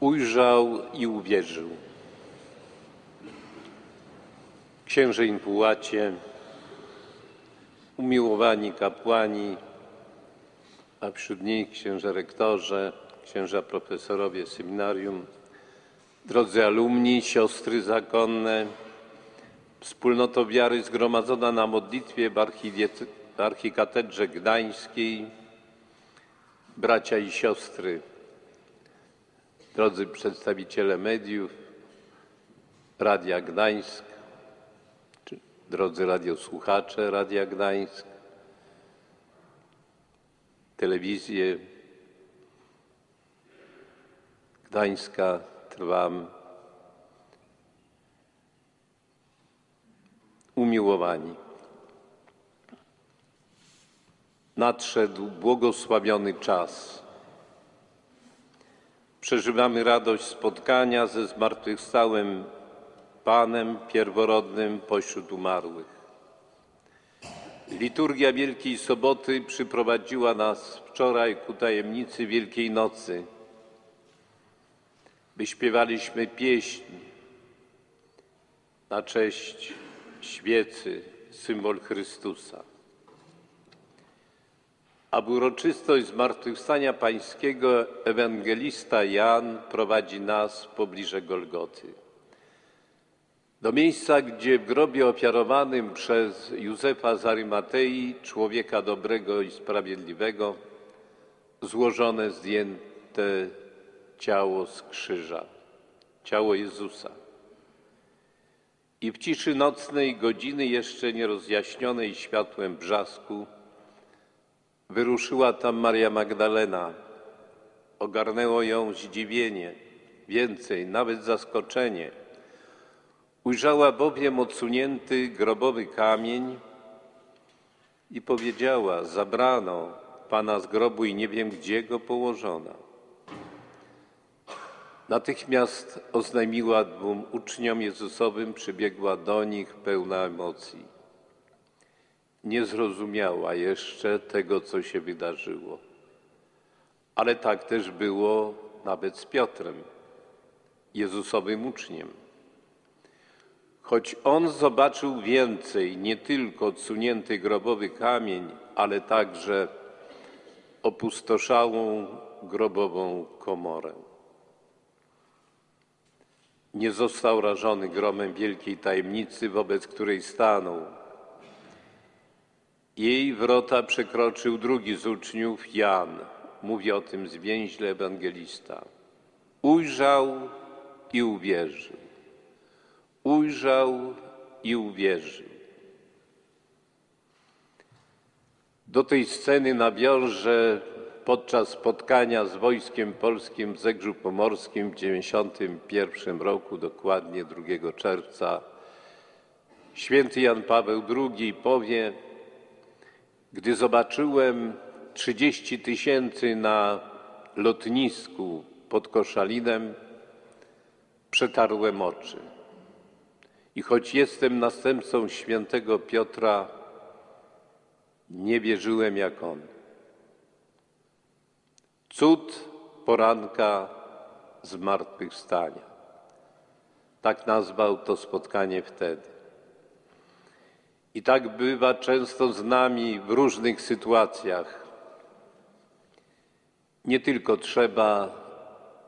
ujrzał i uwierzył. Księże Impułacie, umiłowani kapłani, a wśród nich księże rektorze, księża profesorowie seminarium, drodzy alumni, siostry zakonne, wspólnoto wiary zgromadzona na modlitwie w w archikatedrze gdańskiej, bracia i siostry, drodzy przedstawiciele mediów, Radia Gdańsk, drodzy radiosłuchacze Radia Gdańsk, telewizję Gdańska Trwam, umiłowani. Nadszedł błogosławiony czas. Przeżywamy radość spotkania ze zmartwychwstałym Panem pierworodnym pośród umarłych. Liturgia Wielkiej Soboty przyprowadziła nas wczoraj ku tajemnicy Wielkiej Nocy. Wyśpiewaliśmy pieśń na cześć świecy, symbol Chrystusa. A w uroczystość Zmartwychwstania Pańskiego ewangelista Jan prowadzi nas w pobliże Golgoty. Do miejsca, gdzie w grobie ofiarowanym przez Józefa z Arymatei, człowieka dobrego i sprawiedliwego, złożone, zdjęte ciało z krzyża, ciało Jezusa. I w ciszy nocnej godziny, jeszcze nierozjaśnionej światłem brzasku, wyruszyła tam Maria Magdalena. Ogarnęło ją zdziwienie, więcej, nawet zaskoczenie. Ujrzała bowiem odsunięty grobowy kamień i powiedziała: Zabrano pana z grobu i nie wiem, gdzie go położono. Natychmiast oznajmiła dwóm uczniom Jezusowym, przybiegła do nich pełna emocji. Nie zrozumiała jeszcze tego, co się wydarzyło. Ale tak też było nawet z Piotrem, Jezusowym uczniem. Choć on zobaczył więcej, nie tylko odsunięty grobowy kamień, ale także opustoszałą grobową komorę. Nie został rażony gromem wielkiej tajemnicy, wobec której stanął. Jej wrota przekroczył drugi z uczniów, Jan. Mówi o tym zwięźle ewangelista. Ujrzał i uwierzył. Ujrzał i uwierzył. Do tej sceny nawiążę podczas spotkania z Wojskiem Polskim w Zegrzu Pomorskim w 1991 roku, dokładnie 2 czerwca. Święty Jan Paweł II powie, gdy zobaczyłem 30 tysięcy na lotnisku pod Koszalinem, przetarłem oczy. I choć jestem następcą świętego Piotra, nie wierzyłem jak on. Cud poranka zmartwychwstania. Tak nazwał to spotkanie wtedy. I tak bywa często z nami w różnych sytuacjach. Nie tylko trzeba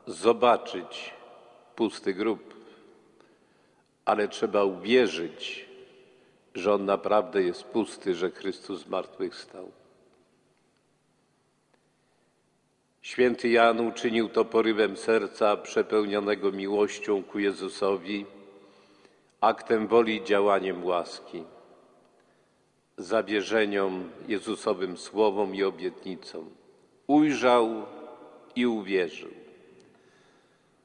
zobaczyć pusty grób, ale trzeba uwierzyć, że on naprawdę jest pusty, że Chrystus zmartwychwstał. Święty Jan uczynił to porywem serca przepełnionego miłością ku Jezusowi, aktem woli działaniem łaski, zawierzeniom Jezusowym słowom i obietnicom. Ujrzał i uwierzył.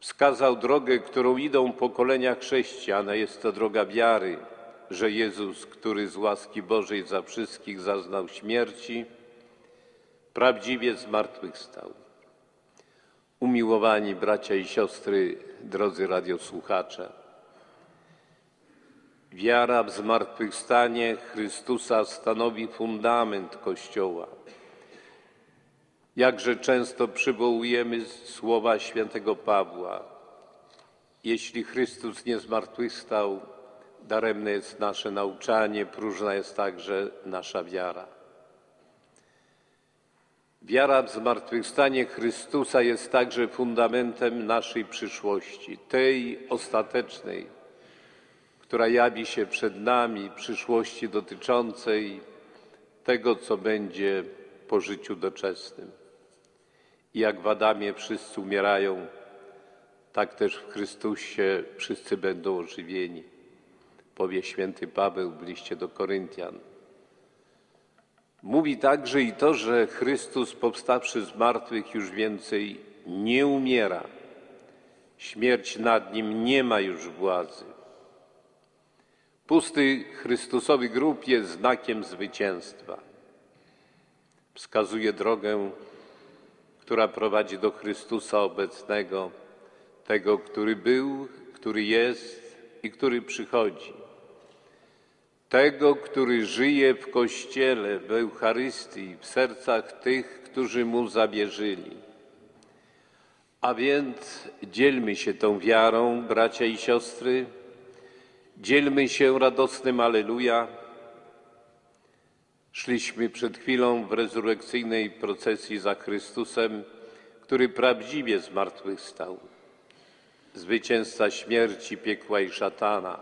Wskazał drogę, którą idą pokolenia chrześcijan, a jest to droga wiary, że Jezus, który z łaski Bożej za wszystkich zaznał śmierci, prawdziwie zmartwychwstał. Umiłowani bracia i siostry, drodzy radiosłuchacze, wiara w zmartwychwstanie Chrystusa stanowi fundament Kościoła. Jakże często przywołujemy słowa świętego Pawła. Jeśli Chrystus nie zmartwychwstał, daremne jest nasze nauczanie, próżna jest także nasza wiara. Wiara w zmartwychwstanie Chrystusa jest także fundamentem naszej przyszłości, tej ostatecznej, która jawi się przed nami, przyszłości dotyczącej tego, co będzie po życiu doczesnym. I jak w Adamie wszyscy umierają, tak też w Chrystusie wszyscy będą ożywieni, powie święty Paweł w liście do Koryntian. Mówi także i to, że Chrystus powstawszy z martwych już więcej nie umiera. Śmierć nad nim nie ma już władzy. Pusty Chrystusowy grób jest znakiem zwycięstwa. Wskazuje drogę, która prowadzi do Chrystusa obecnego, tego, który był, który jest i który przychodzi. Tego, który żyje w Kościele, w Eucharystii, w sercach tych, którzy Mu zawierzyli. A więc dzielmy się tą wiarą, bracia i siostry, dzielmy się radosnym Aleluja. Szliśmy przed chwilą w rezurekcyjnej procesji za Chrystusem, który prawdziwie zmartwychwstał. Zwycięzca śmierci, piekła i szatana,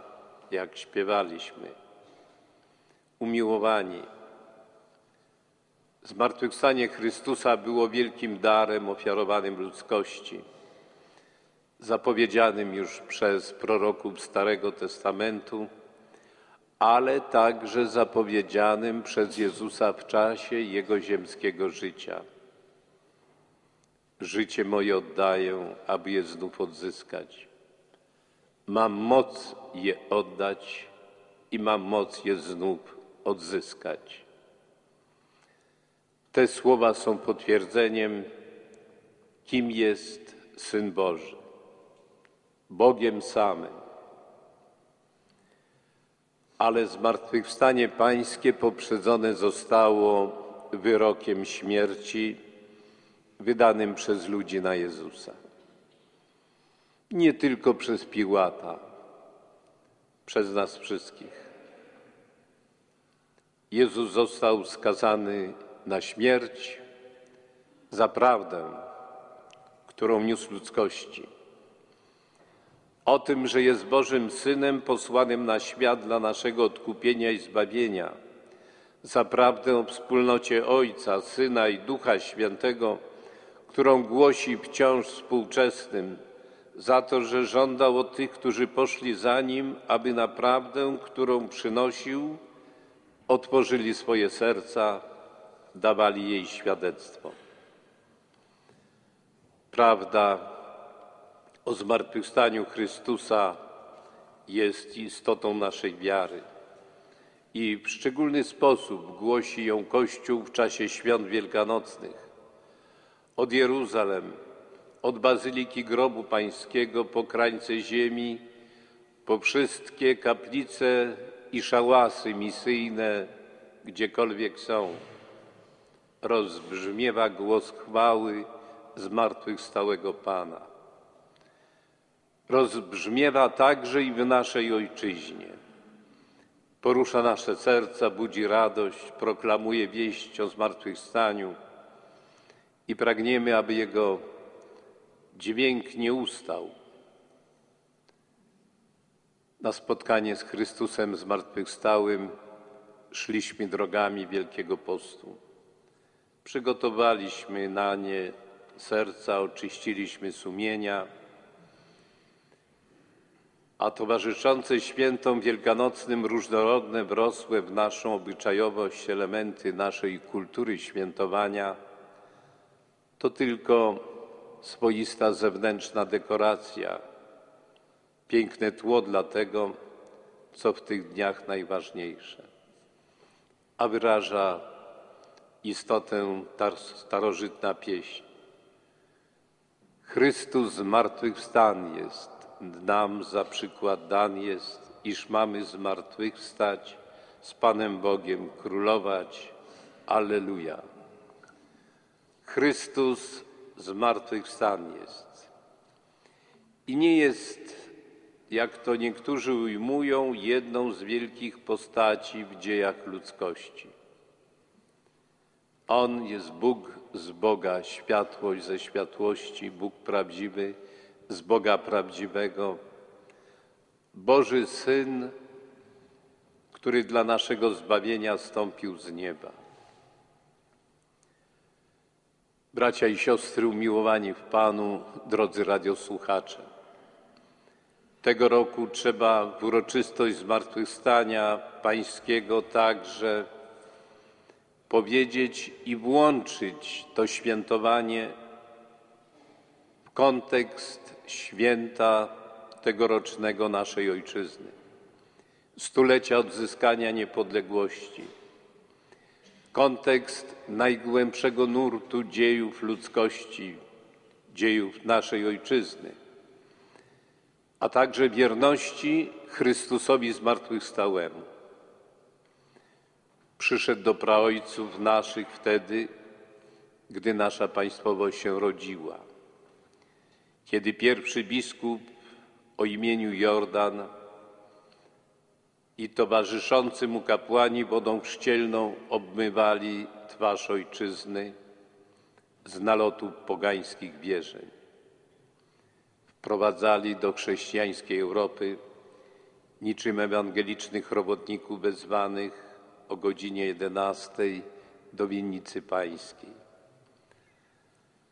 jak śpiewaliśmy. Umiłowani, zmartwychwstanie Chrystusa było wielkim darem ofiarowanym ludzkości, zapowiedzianym już przez proroków Starego Testamentu, ale także zapowiedzianym przez Jezusa w czasie Jego ziemskiego życia. Życie moje oddaję, aby je znów odzyskać. Mam moc je oddać i mam moc je znów odzyskać. Te słowa są potwierdzeniem, kim jest Syn Boży. Bogiem samym. Ale zmartwychwstanie Pańskie poprzedzone zostało wyrokiem śmierci wydanym przez ludzi na Jezusa. Nie tylko przez Piłata, przez nas wszystkich. Jezus został skazany na śmierć za prawdę, którą niósł ludzkości. O tym, że jest Bożym Synem posłanym na świat dla naszego odkupienia i zbawienia, za prawdę o wspólnocie Ojca, Syna i Ducha Świętego, którą głosi wciąż współczesnym, za to, że żądał od tych, którzy poszli za Nim, aby naprawdę, którą przynosił, otworzyli swoje serca, dawali jej świadectwo. Prawda o zmartwychwstaniu Chrystusa jest istotą naszej wiary i w szczególny sposób głosi ją Kościół w czasie świąt wielkanocnych. Od Jeruzalem, od Bazyliki Grobu Pańskiego po krańce ziemi, po wszystkie kaplice i szałasy misyjne, gdziekolwiek są, rozbrzmiewa głos chwały zmartwychwstałego Pana. Rozbrzmiewa także i w naszej Ojczyźnie. Porusza nasze serca, budzi radość, proklamuje wieść o zmartwychwstaniu i pragniemy, aby Jego dźwięk nie ustał. Na spotkanie z Chrystusem zmartwychwstałym szliśmy drogami Wielkiego Postu. Przygotowaliśmy na nie serca, oczyściliśmy sumienia, a towarzyszące świętom wielkanocnym różnorodne wrosłe w naszą obyczajowość elementy naszej kultury świętowania to tylko swoista zewnętrzna dekoracja, piękne tło dla tego, co w tych dniach najważniejsze, a wyraża istotę starożytna pieśń. Chrystus zmartwychwstan jest, nam za przykład dan jest, iż mamy zmartwychwstać, z Panem Bogiem królować. Alleluja. Chrystus zmartwychwstan jest. I nie jest, jak to niektórzy ujmują, jedną z wielkich postaci w dziejach ludzkości. On jest Bóg z Boga, światłość ze światłości, Bóg prawdziwy z Boga prawdziwego, Boży Syn, który dla naszego zbawienia stąpił z nieba. Bracia i siostry umiłowani w Panu, drodzy radiosłuchacze. Tego roku trzeba w uroczystość zmartwychwstania Pańskiego także powiedzieć i włączyć to świętowanie kontekst święta tegorocznego naszej Ojczyzny, stulecia odzyskania niepodległości, kontekst najgłębszego nurtu dziejów ludzkości, dziejów naszej Ojczyzny, a także wierności Chrystusowi zmartwychwstałemu. Przyszedł do praojców naszych wtedy, gdy nasza państwowość się rodziła. Kiedy pierwszy biskup o imieniu Jordan i towarzyszący mu kapłani wodą chrzcielną obmywali twarz ojczyzny z nalotu pogańskich wierzeń. Wprowadzali do chrześcijańskiej Europy niczym ewangelicznych robotników wezwanych o godzinie 11 do winnicy pańskiej.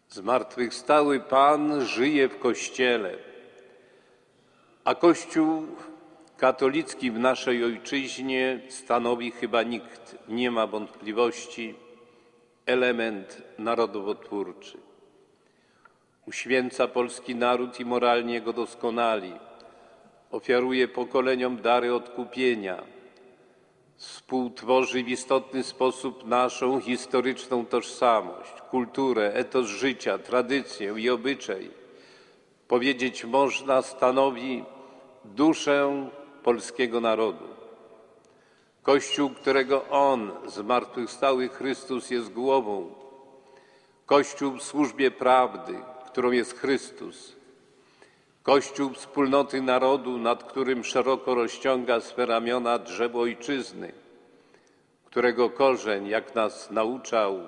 Zmartwychwstały Pan żyje w Kościele, a Kościół katolicki w naszej ojczyźnie stanowi chyba nikt nie ma wątpliwości element narodowotwórczy. Uświęca polski naród i moralnie go doskonali. Ofiaruje pokoleniom dary odkupienia. Współtworzy w istotny sposób naszą historyczną tożsamość, kulturę, etos życia, tradycję i obyczaj. Powiedzieć można, stanowi duszę polskiego narodu. Kościół, którego On, zmartwychwstały Chrystus, jest głową. Kościół w służbie prawdy, którą jest Chrystus. Kościół wspólnoty narodu, nad którym szeroko rozciąga swe ramiona drzewo ojczyzny, którego korzeń, jak nas nauczał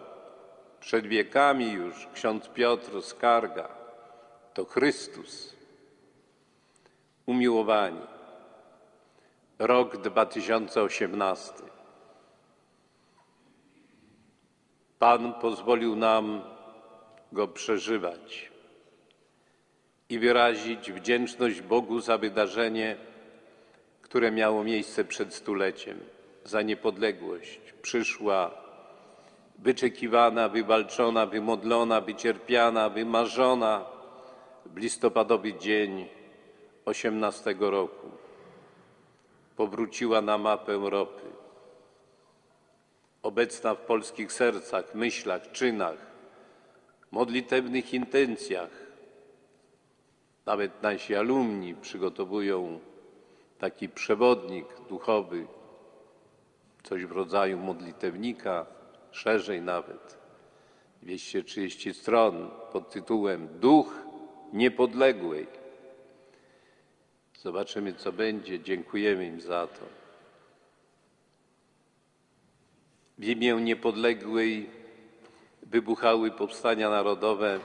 przed wiekami już ksiądz Piotr Skarga, to Chrystus. Umiłowani, rok 2018. Pan pozwolił nam go przeżywać i wyrazić wdzięczność Bogu za wydarzenie, które miało miejsce przed stuleciem, za niepodległość. Przyszła wyczekiwana, wywalczona, wymodlona, wycierpiana, wymarzona w listopadowy dzień 18 roku. Powróciła na mapę Europy. Obecna w polskich sercach, myślach, czynach, modlitewnych intencjach. Nawet nasi alumni przygotowują taki przewodnik duchowy, coś w rodzaju modlitewnika, szerzej nawet, 230 stron pod tytułem Duch Niepodległej. Zobaczymy, co będzie. Dziękujemy im za to. W imię niepodległej wybuchały powstania narodowe.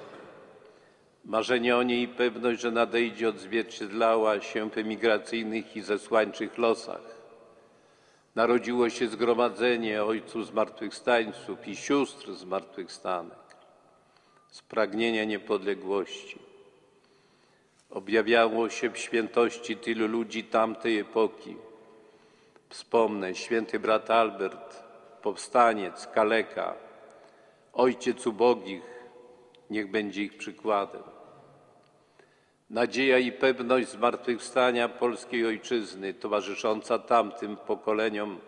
Marzenie o niej i pewność, że nadejdzie, odzwierciedlała się w emigracyjnych i zesłańczych losach. Narodziło się zgromadzenie ojców zmartwychwstańców i sióstr zmartwychwstanek z pragnienia niepodległości. Objawiało się w świętości tylu ludzi tamtej epoki. Wspomnę święty brat Albert, powstaniec, kaleka, ojciec ubogich, niech będzie ich przykładem. Nadzieja i pewność zmartwychwstania polskiej ojczyzny, towarzysząca tamtym pokoleniom,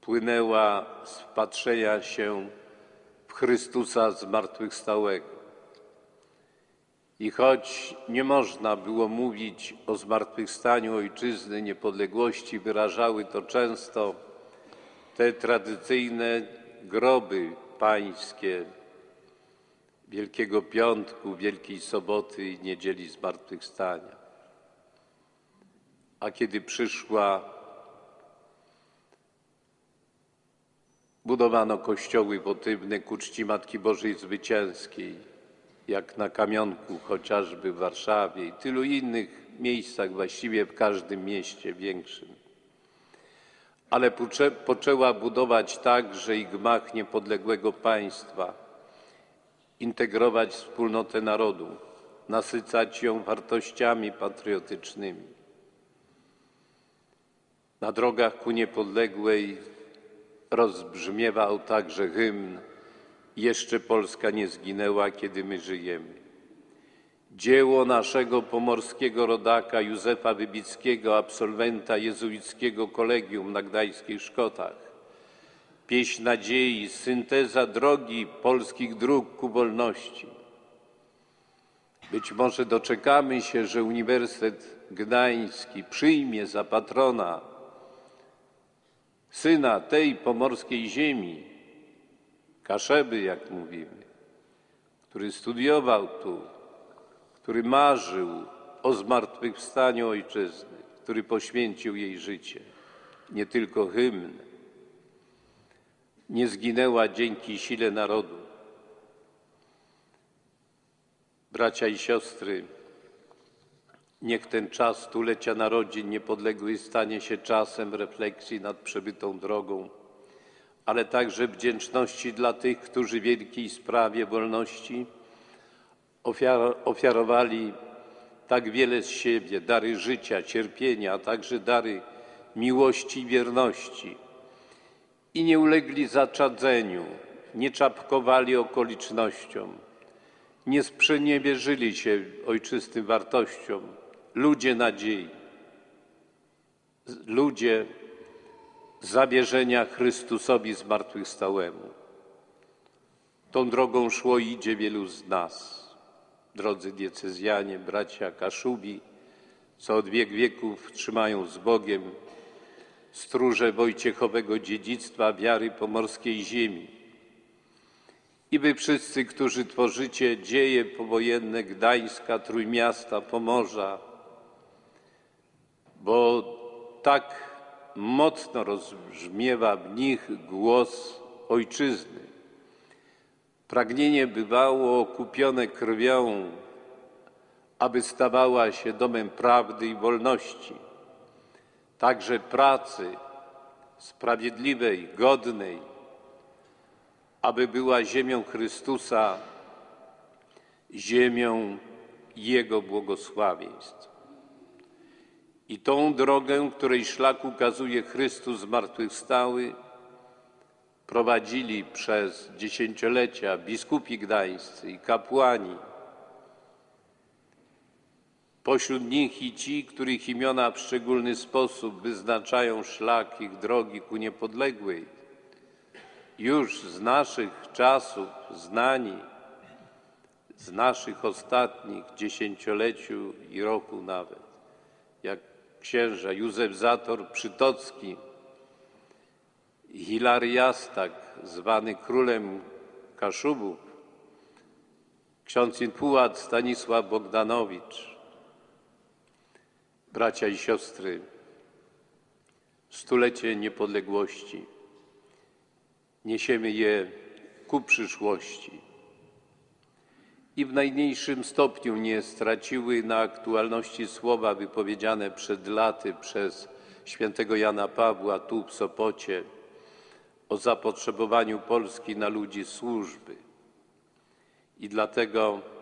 płynęła z wpatrzenia się w Chrystusa zmartwychwstałego. I choć nie można było mówić o zmartwychwstaniu ojczyzny, niepodległości, wyrażały to często te tradycyjne groby pańskie, Wielkiego Piątku, Wielkiej Soboty i Niedzieli Zmartwychwstania. A kiedy przyszła, budowano kościoły wotywne ku czci Matki Bożej Zwycięskiej, jak na Kamionku chociażby w Warszawie i tylu innych miejscach, właściwie w każdym mieście większym. Ale poczę- poczęła budować także i gmach niepodległego państwa, integrować wspólnotę narodu, nasycać ją wartościami patriotycznymi. Na drogach ku niepodległej rozbrzmiewał także hymn Jeszcze Polska nie zginęła, kiedy my żyjemy. Dzieło naszego pomorskiego rodaka Józefa Wybickiego, absolwenta jezuickiego kolegium na Gdańskich Szkotach. Pieśń nadziei, synteza drogi polskich dróg ku wolności. Być może doczekamy się, że Uniwersytet Gdański przyjmie za patrona syna tej pomorskiej ziemi, Kaszeby, jak mówimy, który studiował tu, który marzył o zmartwychwstaniu ojczyzny, który poświęcił jej życie. Nie tylko hymn. Nie zginęła dzięki sile narodu. Bracia i siostry, niech ten czas stulecia narodzin niepodległej stanie się czasem refleksji nad przebytą drogą, ale także wdzięczności dla tych, którzy wielkiej sprawie wolności ofiar- ofiarowali tak wiele z siebie, dary życia, cierpienia, a także dary miłości i wierności. I nie ulegli zaczadzeniu, nie czapkowali okolicznościom, nie sprzeniewierzyli się ojczystym wartościom. Ludzie nadziei, ludzie zawierzenia Chrystusowi zmartwychwstałemu. Tą drogą szło i idzie wielu z nas. Drodzy diecezjanie, bracia Kaszubi, co od wiek wieków trzymają z Bogiem stróże wojciechowego dziedzictwa wiary pomorskiej ziemi. I wy wszyscy, którzy tworzycie dzieje powojenne Gdańska, Trójmiasta, Pomorza, bo tak mocno rozbrzmiewa w nich głos ojczyzny. Pragnienie bywało okupione krwią, aby stawała się domem prawdy i wolności, także pracy sprawiedliwej, godnej, aby była ziemią Chrystusa, ziemią Jego błogosławieństw. I tą drogę, której szlak ukazuje Chrystus zmartwychwstały, prowadzili przez dziesięciolecia biskupi gdańscy i kapłani. Pośród nich i ci, których imiona w szczególny sposób wyznaczają szlak ich drogi ku niepodległej, już z naszych czasów znani, z naszych ostatnich dziesięcioleciu i roku nawet, jak księża Józef Zator Przytocki, Hilary Jastak, zwany królem Kaszubów, ksiądz infułat Stanisław Bogdanowicz, bracia i siostry, stulecie niepodległości niesiemy je ku przyszłości i w najmniejszym stopniu nie straciły na aktualności słowa wypowiedziane przed laty przez świętego Jana Pawła tu w Sopocie o zapotrzebowaniu Polski na ludzi służby. I dlatego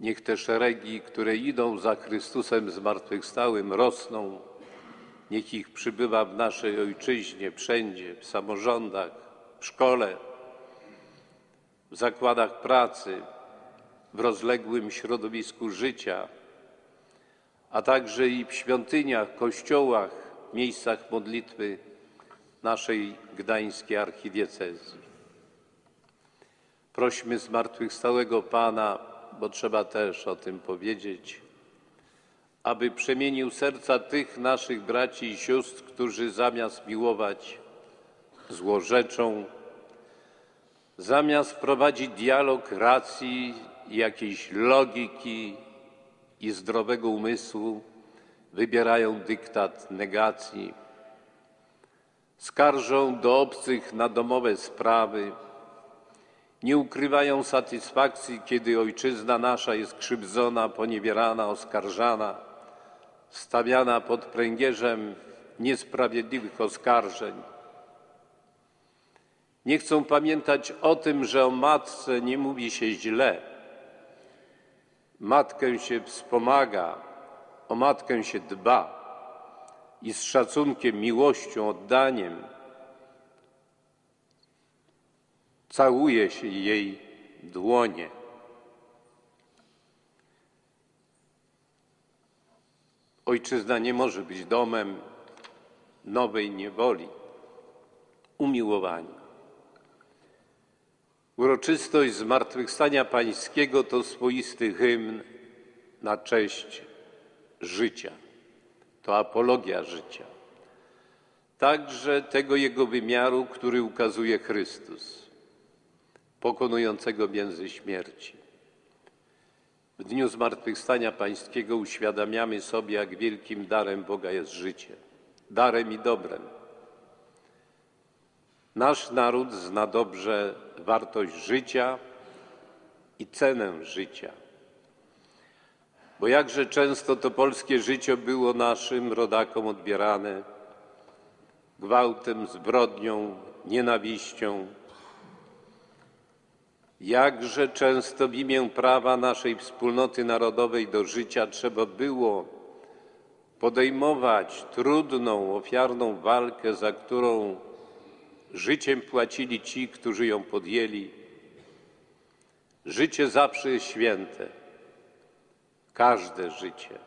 niech te szeregi, które idą za Chrystusem zmartwychwstałym, rosną, niech ich przybywa w naszej ojczyźnie, wszędzie, w samorządach, w szkole, w zakładach pracy, w rozległym środowisku życia, a także i w świątyniach, kościołach, miejscach modlitwy naszej gdańskiej archidiecezji. Prośmy zmartwychwstałego Pana, bo trzeba też o tym powiedzieć, aby przemienił serca tych naszych braci i sióstr, którzy zamiast miłować złorzeczą, zamiast prowadzić dialog racji, jakiejś logiki i zdrowego umysłu, wybierają dyktat negacji, skarżą do obcych na domowe sprawy, nie ukrywają satysfakcji, kiedy ojczyzna nasza jest krzywdzona, poniewierana, oskarżana, stawiana pod pręgierzem niesprawiedliwych oskarżeń. Nie chcą pamiętać o tym, że o matce nie mówi się źle. Matkę się wspomaga, o matkę się dba i z szacunkiem, miłością, oddaniem całuje się jej dłonie. Ojczyzna nie może być domem nowej niewoli, umiłowania. Uroczystość Zmartwychwstania Pańskiego to swoisty hymn na cześć życia. To apologia życia. Także tego jego wymiaru, który ukazuje Chrystus, pokonującego między śmierci. W dniu Zmartwychwstania Pańskiego uświadamiamy sobie, jak wielkim darem Boga jest życie. Darem i dobrem. Nasz naród zna dobrze wartość życia i cenę życia. Bo jakże często to polskie życie było naszym rodakom odbierane gwałtem, zbrodnią, nienawiścią. Jakże często w imię prawa naszej wspólnoty narodowej do życia trzeba było podejmować trudną, ofiarną walkę, za którą życiem płacili ci, którzy ją podjęli. Życie zawsze jest święte, każde życie.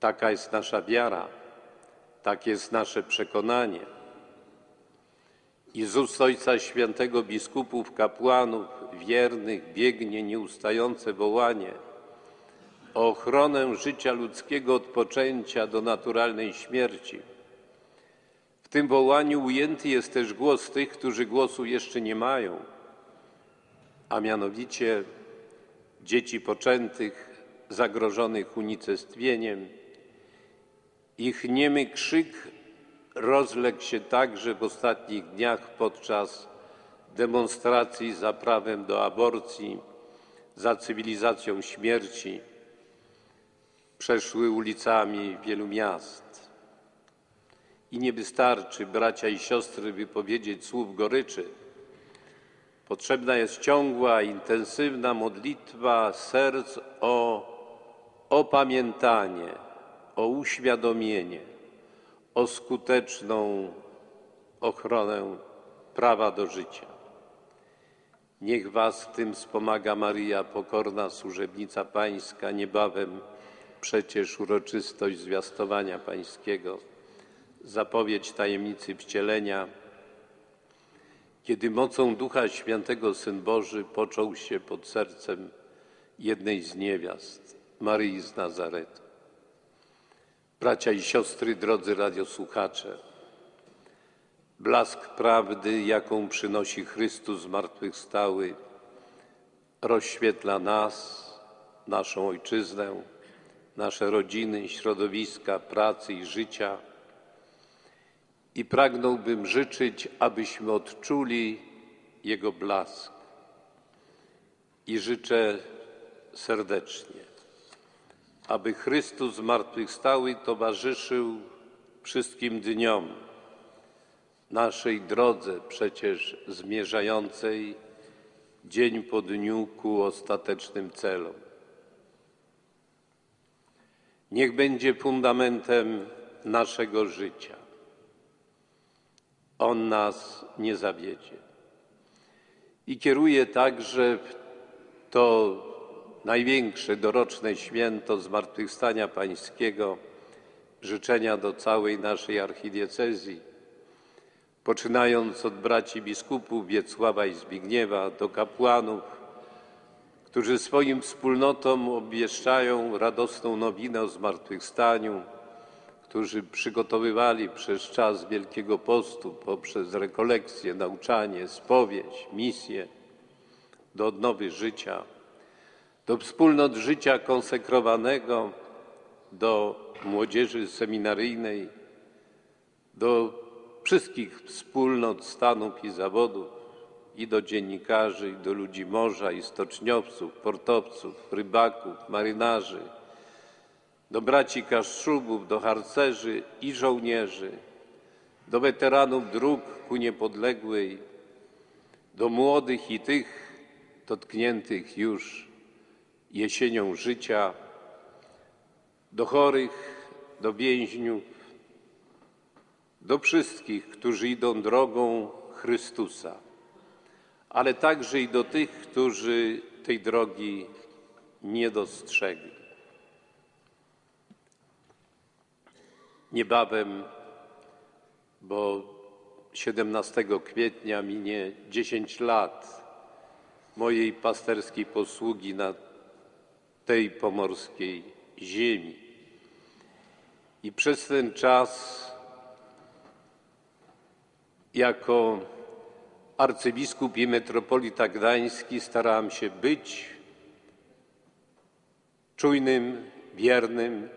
Taka jest nasza wiara, takie jest nasze przekonanie. Ust Ojca Świętego biskupów, kapłanów, wiernych biegnie nieustające wołanie o ochronę życia ludzkiego od poczęcia do naturalnej śmierci. W tym wołaniu ujęty jest też głos tych, którzy głosu jeszcze nie mają, a mianowicie dzieci poczętych, zagrożonych unicestwieniem. Ich niemy krzyk rozległ się także w ostatnich dniach podczas demonstracji za prawem do aborcji, za cywilizacją śmierci. Przeszły ulicami wielu miast. I nie wystarczy, bracia i siostry, wypowiedzieć słów goryczy. Potrzebna jest ciągła, intensywna modlitwa serc o opamiętanie, o uświadomienie, o skuteczną ochronę prawa do życia. Niech Was w tym wspomaga Maria, pokorna służebnica Pańska, niebawem przecież uroczystość zwiastowania Pańskiego, zapowiedź tajemnicy wcielenia, kiedy mocą Ducha Świętego Syn Boży począł się pod sercem jednej z niewiast, Maryi z Nazaretu. Bracia i siostry, drodzy radiosłuchacze, blask prawdy, jaką przynosi Chrystus zmartwychwstały, rozświetla nas, naszą ojczyznę, nasze rodziny, środowiska pracy i życia. I pragnąłbym życzyć, abyśmy odczuli Jego blask. I życzę serdecznie, aby Chrystus zmartwychwstały towarzyszył wszystkim dniom naszej drodze przecież zmierzającej dzień po dniu ku ostatecznym celom. Niech będzie fundamentem naszego życia. On nas nie zawiedzie. I kieruje także w to największe doroczne święto Zmartwychwstania Pańskiego życzenia do całej naszej archidiecezji, poczynając od braci biskupów Wiecława i Zbigniewa do kapłanów, którzy swoim wspólnotom obwieszczają radosną nowinę o zmartwychwstaniu, którzy przygotowywali przez czas Wielkiego Postu, poprzez rekolekcje, nauczanie, spowiedź, misję, do odnowy życia, do wspólnot życia konsekrowanego, do młodzieży seminaryjnej, do wszystkich wspólnot stanów i zawodów, i do dziennikarzy, i do ludzi morza, i stoczniowców, portowców, rybaków, marynarzy, do braci kaszubów, do harcerzy i żołnierzy, do weteranów dróg ku niepodległej, do młodych i tych dotkniętych już jesienią życia, do chorych, do więźniów, do wszystkich, którzy idą drogą Chrystusa, ale także i do tych, którzy tej drogi nie dostrzegli. Niebawem, bo 17 kwietnia minie 10 lat mojej pasterskiej posługi na tej pomorskiej ziemi. I przez ten czas, jako arcybiskup i metropolita gdański, starałem się być czujnym, wiernym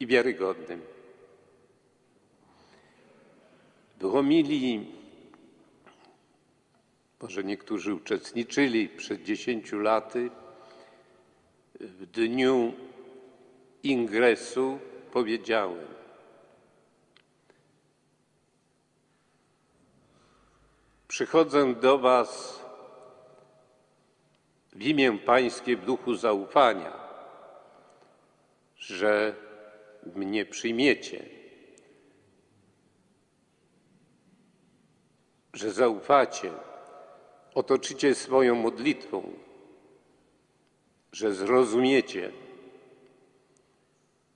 i wiarygodnym. W homilii, może niektórzy uczestniczyli przed dziesięciu laty, w dniu ingresu powiedziałem: Przychodzę do Was w imię Pańskie w duchu zaufania, że mnie przyjmiecie, że zaufacie, otoczycie swoją modlitwą, że zrozumiecie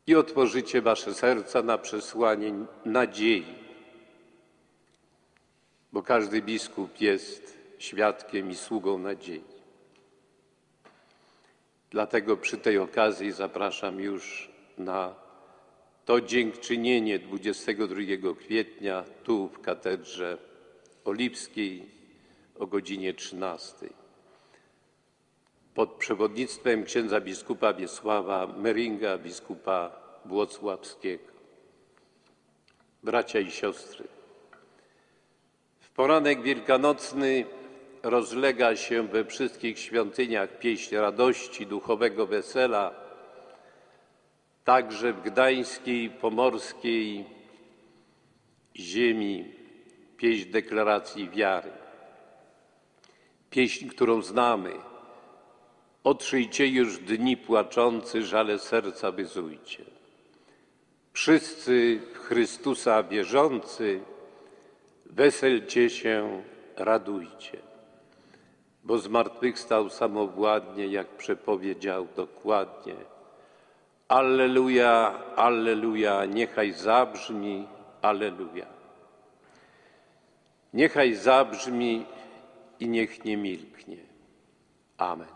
i otworzycie Wasze serca na przesłanie nadziei, bo każdy biskup jest świadkiem i sługą nadziei. Dlatego przy tej okazji zapraszam już na to dziękczynienie 22 kwietnia tu w Katedrze Oliwskiej o godzinie 13 pod przewodnictwem księdza biskupa Wiesława Meringa, biskupa włocławskiego. Bracia i siostry, w poranek wielkanocny rozlega się we wszystkich świątyniach pieśń radości, duchowego wesela, także w gdańskiej, pomorskiej ziemi pieśń deklaracji wiary. Pieśń, którą znamy. Otrzyjcie już dni płaczący, żale serca wyzujcie. Wszyscy w Chrystusa wierzący, weselcie się, radujcie. Bo zmartwychwstał samowładnie, jak przepowiedział dokładnie. Alleluja, alleluja, niechaj zabrzmi, alleluja. Niechaj zabrzmi i niech nie milknie. Amen.